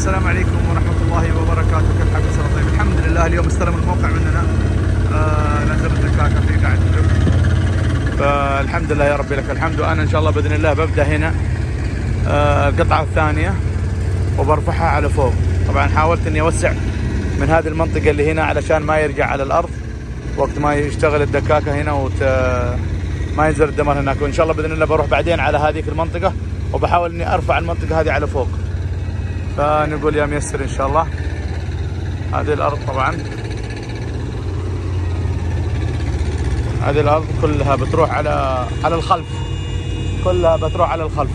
السلام عليكم ورحمة الله وبركاته. كيف حالكم سنة طيب؟ الحمد لله اليوم استلم الموقع مننا. آه نزل الدكاكة في قاعد فالحمد لله يا ربي لك الحمد. وأنا إن شاء الله بإذن الله ببدأ هنا آه القطعة الثانية وبرفعها على فوق. طبعا حاولت إني أوسع من هذه المنطقة اللي هنا علشان ما يرجع على الأرض. وقت ما يشتغل الدكاكة هنا وت... ما ينزل الدمر هناك. وإن شاء الله بإذن الله بروح بعدين على هذيك المنطقة وبحاول إني أرفع المنطقة هذه على فوق. فنقول يا ميسر إن شاء الله. هذه الأرض طبعا. هذه الأرض كلها بتروح على على الخلف. كلها بتروح على الخلف.